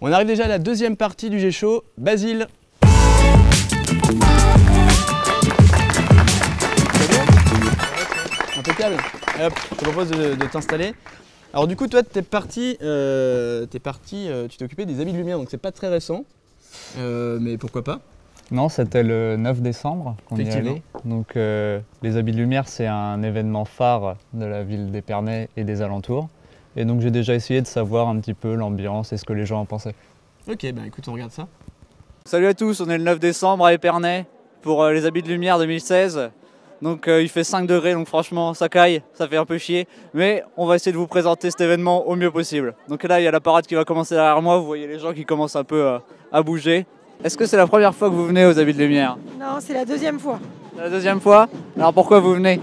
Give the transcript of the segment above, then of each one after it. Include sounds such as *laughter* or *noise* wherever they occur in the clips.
On arrive déjà à la deuxième partie du G-Show. Basile. Impeccable. Hop, je te propose de, de t'installer. Alors du coup, toi, t'es parti, euh, t'es parti, euh, tu t'es occupé des habits de lumière, donc c'est pas très récent, Euh, mais pourquoi pas? Non, c'était le 9 décembre qu'on y allait. Donc euh, les habits de lumière, c'est un événement phare de la ville d'Épernay et des alentours. Et donc j'ai déjà essayé de savoir un petit peu l'ambiance et ce que les gens en pensaient. Ok, bah écoute, on regarde ça. Salut à tous, on est le 9 décembre à Épernay pour euh, les habits de lumière 2016. Donc euh, il fait 5 degrés, donc franchement ça caille, ça fait un peu chier. Mais on va essayer de vous présenter cet événement au mieux possible. Donc là il y a la parade qui va commencer derrière moi, vous voyez les gens qui commencent un peu euh, à bouger. Est-ce que c'est la première fois que vous venez aux habits de lumière? Non, c'est la deuxième fois. C'est La deuxième fois? Alors pourquoi vous venez?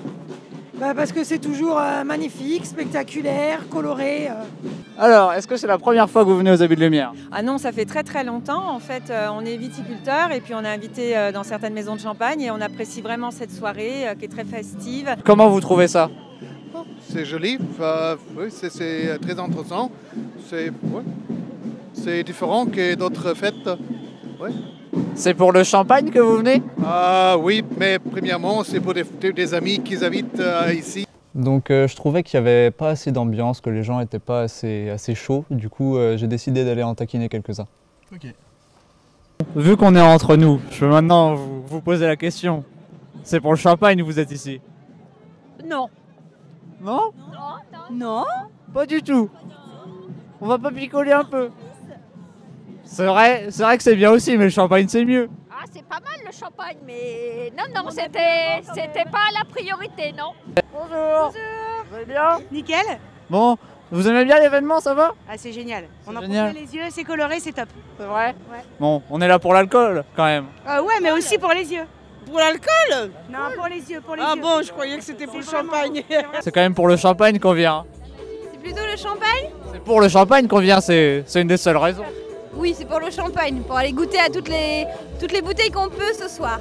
Bah, parce que c'est toujours euh, magnifique, spectaculaire, coloré. euh. Alors est-ce que c'est la première fois que vous venez aux habits de lumière? Ah non, ça fait très très longtemps. En fait, euh, on est viticulteur et puis on est invité euh, dans certaines maisons de champagne et on apprécie vraiment cette soirée euh, qui est très festive. Comment vous trouvez ça? C'est joli, euh, oui, c'est- très intéressant. C'est ouais. C'est différent que d'autres fêtes. C'est pour le champagne que vous venez? Ah oui, mais premièrement, c'est pour des, des amis qui habitent euh, ici. Donc euh, je trouvais qu'il n'y avait pas assez d'ambiance, que les gens n'étaient pas assez, assez chauds. Du coup, euh, j'ai décidé d'aller en taquiner quelques-uns. Ok. Vu qu'on est entre nous, je peux maintenant vous, vous poser la question. C'est pour le champagne que vous êtes ici? Non. Non? Non? Pas du tout. On va pas picoler un peu. C'est vrai, c'est vrai que c'est bien aussi, mais le champagne c'est mieux. Ah, c'est pas mal le champagne, mais non, non, c'était, c'était pas la priorité, non. Bonjour. Vous allez bien? Nickel Bon, vous aimez bien l'événement, ça va? Ah, c'est génial. On en génial. prend les yeux, c'est coloré, c'est top. C'est vrai? Ouais. Bon, on est là pour l'alcool quand même. Ah ouais, mais aussi pour les yeux. Pour l'alcool? Non, pour les yeux, pour les Ah yeux. bon, je croyais que c'était pour le champagne. c'est quand même pour le champagne qu'on vient. C'est plutôt le champagne? C'est pour le champagne qu'on vient, c'est c'est une des seules raisons. Oui, c'est pour le champagne, pour aller goûter à toutes les, toutes les bouteilles qu'on peut ce soir.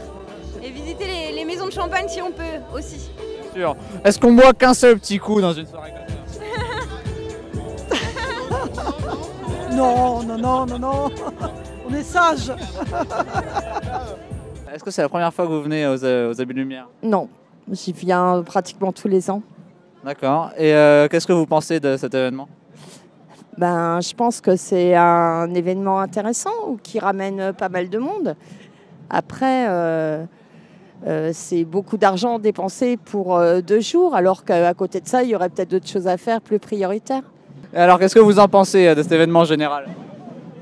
Et visiter les, les maisons de champagne si on peut aussi. Sûr. Est-ce qu'on boit qu'un seul petit coup dans une soirée comme ça *laughs* Non, non, non, non, non. On est sages. *laughs* Est-ce que c'est la première fois que vous venez aux, euh, aux habits de lumière Non, j'y viens pratiquement tous les ans. D'accord. Et euh, qu'est-ce que vous pensez de cet événement? Ben, je pense que c'est un événement intéressant ou qui ramène pas mal de monde. Après, euh, euh, c'est beaucoup d'argent dépensé pour euh, deux jours, alors qu'à côté de ça, il y aurait peut-être d'autres choses à faire plus prioritaires. Et Alors, qu'est-ce que vous en pensez euh, de cet événement en général?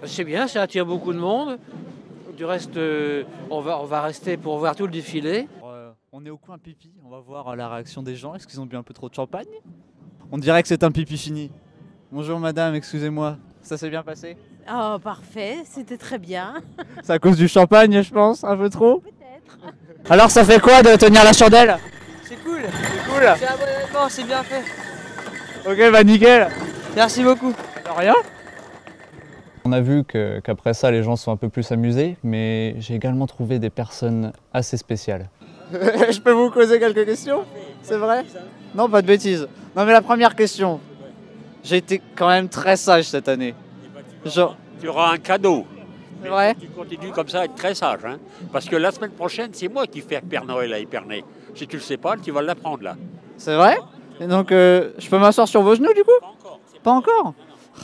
C'est bien, ça attire beaucoup de monde. Du reste, euh, on, va, on va rester pour voir tout le défilé. Euh, On est au coin pipi, on va voir euh, la réaction des gens. Est-ce qu'ils ont bu un peu trop de champagne? On dirait que c'est un pipi fini. Bonjour madame, excusez-moi. Ça s'est bien passé? Oh, parfait, c'était très bien. *laughs* C'est à cause du champagne, je pense, un peu trop? Peut-être. *laughs* Alors, ça fait quoi de tenir la chandelle? C'est cool. C'est cool C'est un bon événement, c'est bien fait. Ok, bah nickel Merci beaucoup. De rien On a vu que- qu'après ça, les gens sont un peu plus amusés, mais j'ai également trouvé des personnes assez spéciales. *laughs* Je peux vous poser quelques questions? C'est vrai? Non, pas de bêtises. Non, mais la première question. J'ai été quand même très sage cette année. Genre, Tu auras un cadeau. vrai Tu continues comme ça à être très sage. Hein? Parce que la semaine prochaine, c'est moi qui fais Père Noël à Épernay. Si tu le sais pas, tu vas l'apprendre là. C'est vrai? Et donc, euh, je peux m'asseoir sur vos genoux du coup? Pas encore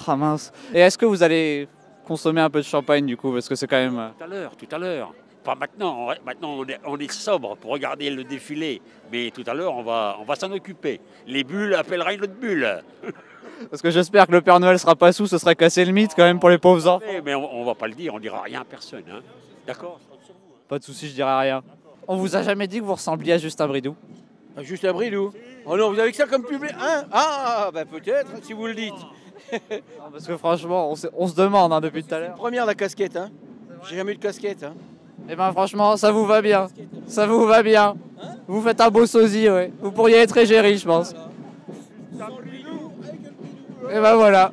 Ah mince. Et est-ce que vous allez consommer un peu de champagne du coup? Parce que c'est quand même. euh, Tout à l'heure, tout à l'heure. Enfin, maintenant, maintenant on, est, on est sobre pour regarder le défilé. Mais tout à l'heure, on va, on va s'en occuper. Les bulles appelleraient une autre bulle. *laughs* Parce que j'espère que le Père Noël sera pas sous, ce serait casser le mythe quand même pour les pauvres enfants. Mais, on, on va pas le dire, on dira rien à personne. Hein? D'accord? Pas de soucis, je dirai rien. On vous a jamais dit que vous ressembliez à Justin Bridou? Ah, Juste un bridou? Oh non, vous avez que ça comme public hein? Ah, bah peut-être, si vous le dites. Non, Parce que franchement, on, se- on se demande hein, depuis tout à l'heure. Première la casquette, hein. J'ai jamais eu de casquette, hein. Eh ben franchement, ça vous va bien. Ça vous va bien. Vous faites un beau sosie, ouais. Vous pourriez être égérie, je pense. Et ben voilà.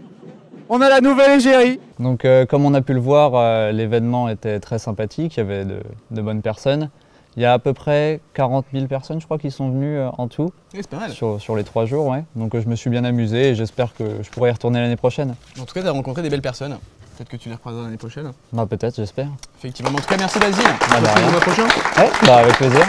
On a la nouvelle égérie. Donc euh, comme on a pu le voir, euh, l'événement était très sympathique, il y avait de, de bonnes personnes. Il y a à peu près 40 000 personnes, je crois, qui sont venues euh, en tout Oui, c'est pas mal. sur, sur les trois jours. Ouais. Donc euh, je me suis bien amusé et j'espère que je pourrai y retourner l'année prochaine. En tout cas, tu as rencontré des belles personnes. Peut-être que tu les recroiseras l'année prochaine. Bah peut-être, j'espère. Effectivement. En tout cas, merci Basile. Bah, rien. le mois prochain. Ouais, bah avec plaisir.